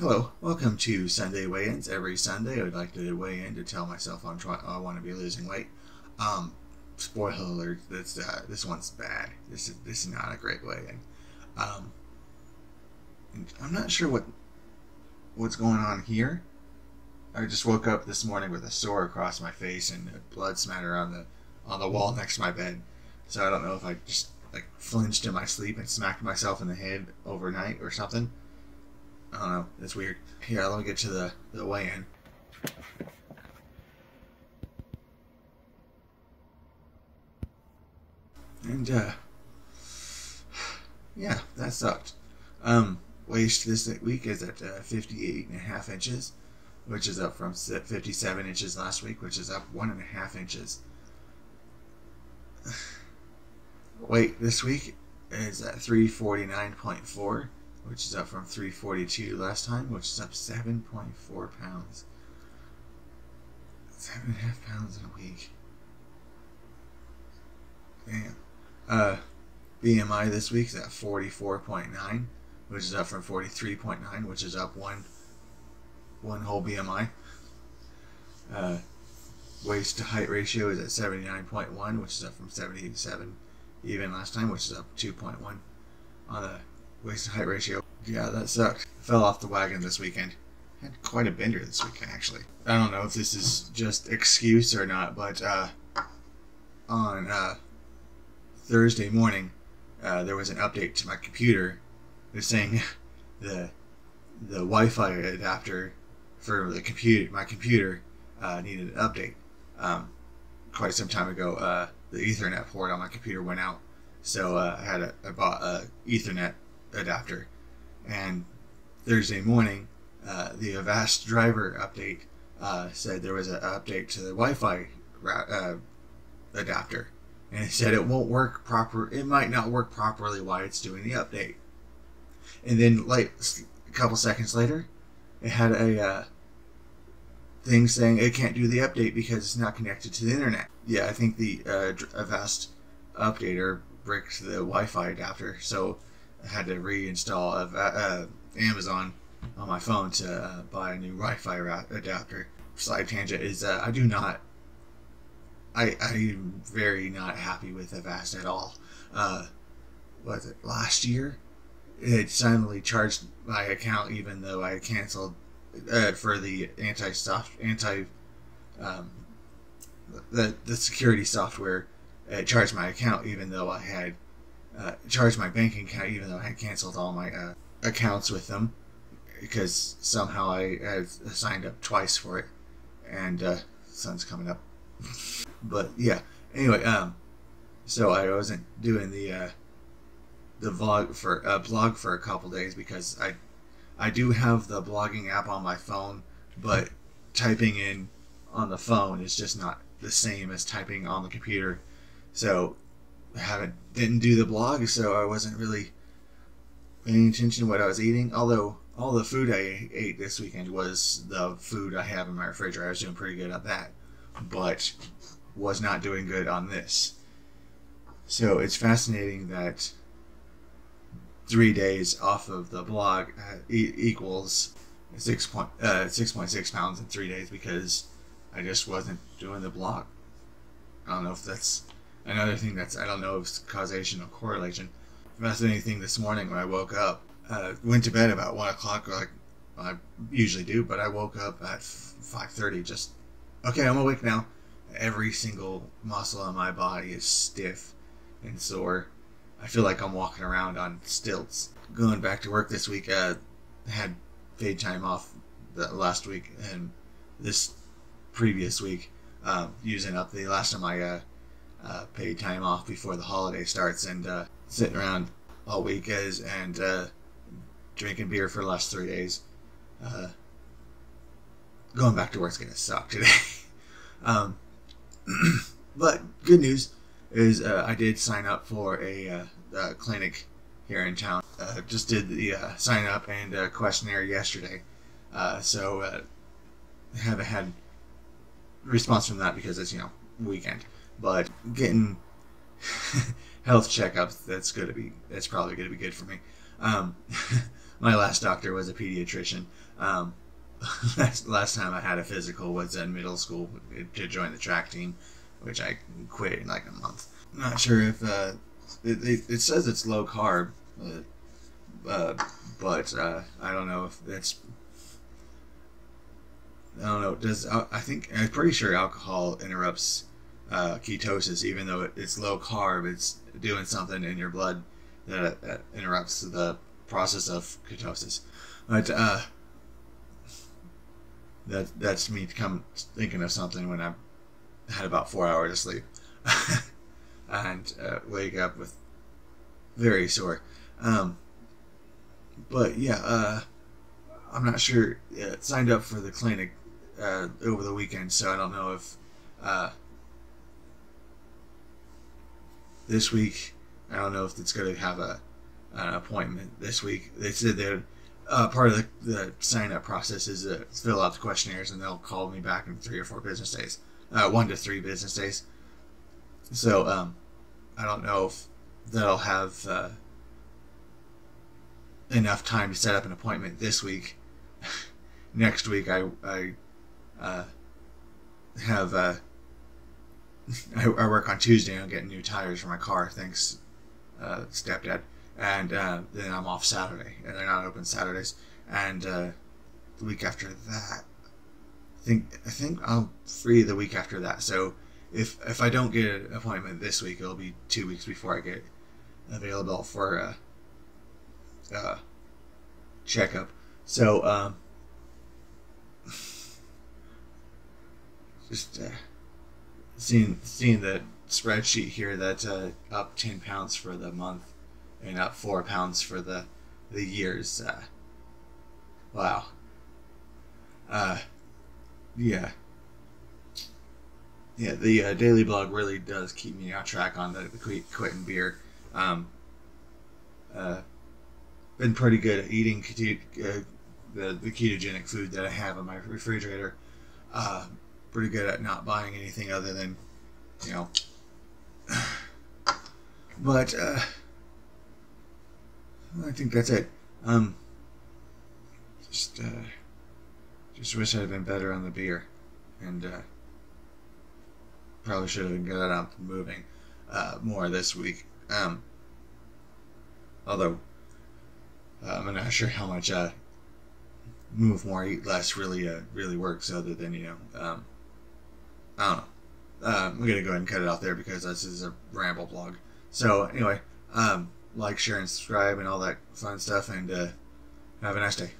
Hello, welcome to Sunday weigh-ins. Every Sunday, I would like to weigh in to tell myself I'm. I want to be losing weight. Um, spoiler alert: this uh, this one's bad. This is this is not a great weigh-in. Um, I'm not sure what what's going on here. I just woke up this morning with a sore across my face and a blood smatter on the on the wall next to my bed. So I don't know if I just like flinched in my sleep and smacked myself in the head overnight or something. I don't know. It's weird. Here, let me get to the, the weigh-in. And, uh, yeah, that sucked. Um, waist this week is at uh, 58 and a half inches, which is up from 57 inches last week, which is up one and a half inches. Weight this week is at 349.4 which is up from 342 last time, which is up 7.4 pounds. Seven and a half pounds in a week. Damn. Uh, BMI this week is at 44.9, which is up from 43.9, which is up one one whole BMI. Uh, waist to height ratio is at 79.1, which is up from 77 even last time, which is up 2.1 on the waist to height ratio. Yeah, that sucked. Fell off the wagon this weekend. Had quite a bender this weekend, actually. I don't know if this is just excuse or not, but uh, on uh, Thursday morning, uh, there was an update to my computer. It saying the the Wi-Fi adapter for the computer, my computer, uh, needed an update. Um, quite some time ago, uh, the Ethernet port on my computer went out, so uh, I had a, I bought a Ethernet adapter. And Thursday morning, uh, the Avast driver update uh, said there was an update to the Wi-Fi uh, adapter, and it said it won't work proper. It might not work properly while it's doing the update. And then, like a couple seconds later, it had a uh, thing saying it can't do the update because it's not connected to the internet. Yeah, I think the uh, Avast updater bricked the Wi-Fi adapter, so I had to reinstall uh, uh, Amazon on my phone to uh, buy a new Wi-Fi adapter. Side tangent is uh, I do not. I I'm very not happy with Avast at all. Uh, was it last year? It suddenly charged my account even though I canceled uh, for the anti soft anti um, the the security software. It charged my account even though I had uh, charged my bank account even though I had canceled all my uh, accounts with them because somehow I had signed up twice for it, and uh, sun's coming up. but yeah, anyway, um, so I wasn't doing the uh, the vlog for uh, blog for a couple days because I I do have the blogging app on my phone, but typing in on the phone is just not the same as typing on the computer. So haven't didn't do the blog, so I wasn't really paying attention to what I was eating. Although all the food I ate this weekend was the food I have in my refrigerator. I was doing pretty good on that, but was not doing good on this. So it's fascinating that three days off of the blog uh, equals six point uh, six point six pounds in three days because I just wasn't doing the blog. I don't know if that's another thing that's I don't know if it's causation or correlation. Fascinating thing this morning when I woke up, uh, went to bed about one o'clock, like I usually do, but I woke up at five thirty. Just okay, I'm awake now. Every single muscle in my body is stiff and sore. I feel like I'm walking around on stilts. Going back to work this week, uh, had paid time off the last week and this previous week, uh, using up the last of my uh, uh, paid time off before the holiday starts and uh, sitting around all week as and uh, drinking beer for the last three days. Uh, going back to work's gonna suck today. um, but good news is uh, I did sign up for a, uh, clinic here in town. just did the sign up and questionnaire yesterday, so haven't had response from that because it's you know weekend but getting health checkups that's going to be that's probably going to be good for me um, my last doctor was a pediatrician. Um, last, last time I had a physical was in middle school to join the track team, which I quit in like a month. Not sure if uh, it, it, it says it's low carb, uh, uh, but uh, I don't know if it's. I don't know. Does I think I'm pretty sure alcohol interrupts uh, ketosis, even though it's low carb. It's doing something in your blood that, that interrupts the process of ketosis. But uh, that that's me come thinking of something when I had about four hours of sleep and uh, wake up with very sore. Um, but yeah, uh, I'm not sure. Yeah, signed up for the clinic uh, over the weekend, so I don't know if uh, this week. I don't know if it's going to have a an appointment this week. They said they're uh, part of the, the sign up process is to fill out the questionnaires, and they'll call me back in three or four business days, uh, one to three business days. So um, I don't know if they'll have uh, enough time to set up an appointment this week. Next week, I I uh, have uh, I, I, work on Tuesday and I'm getting new tires for my car. Thanks, uh, stepdad. And uh, then I'm off Saturday, and they're not open Saturdays. And uh, the week after that, I think I think I'm free the week after that. So if if I don't get an appointment this week, it'll be two weeks before I get available for a, a checkup. So um, just uh, seeing seeing the spreadsheet here that uh, up ten pounds for the month and up four pounds for the the years. Uh, wow. Uh, yeah. Yeah, the uh, daily blog really does keep me on track on the, the quit, quitting beer. Um, uh, been pretty good at eating uh, the, the ketogenic food that I have in my refrigerator. Uh, pretty good at not buying anything other than, you know. But uh, I think that's it. Um, just uh, just wish I'd been better on the beer, and uh, probably should have been got out moving uh, more this week. Um, although uh, I'm not sure how much uh, move more, eat less really uh, really works, other than you know, um, I don't know. Uh, I'm gonna go ahead and cut it out there because this is a ramble blog. So anyway, um, like, share, and subscribe, and all that fun stuff. And uh, have a nice day.